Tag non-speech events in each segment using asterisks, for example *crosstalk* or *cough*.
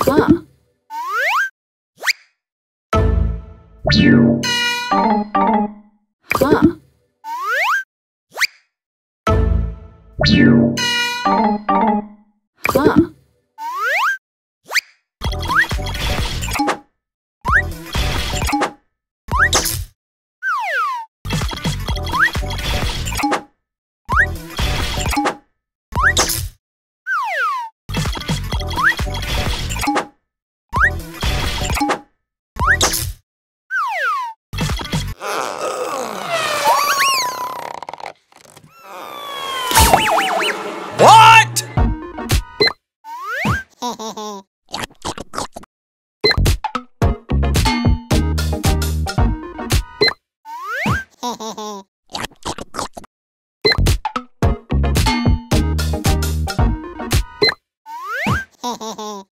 Huh. Huh? *laughs*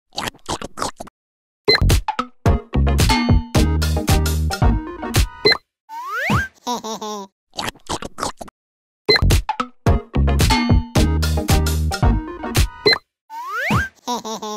Ha ha ha.